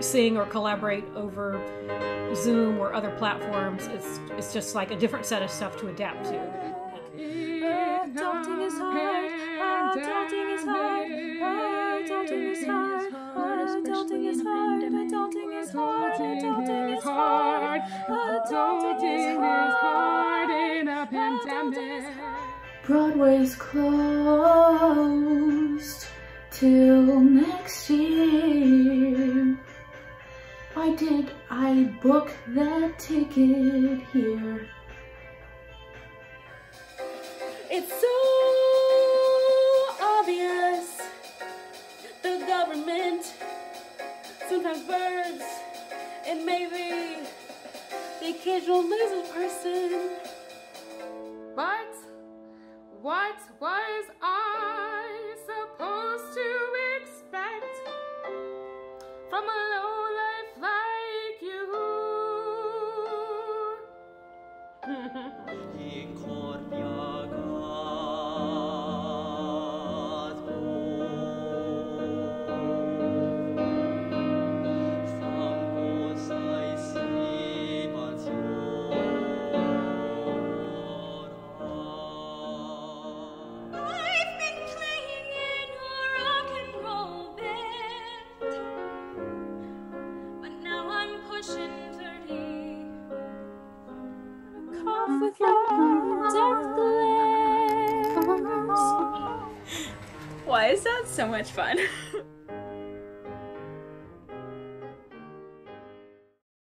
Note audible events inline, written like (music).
sing or collaborate over Zoom or other platforms, it's it's just like a different set of stuff to adapt to. Eh, Adulting is hard. Ah, Adulting is hard. Ah, Adulting is hard. Ah, Adulting is hard. Adulting is hard. Adulting is hard. Adulting is hard in a pandemic. Broadway's closed till next year. Did I book that ticket here? It's so obvious the government sometimes birds and maybe the occasional lizard person. But what was I supposed to expect from a Cough with your. Why is that so much fun? (laughs)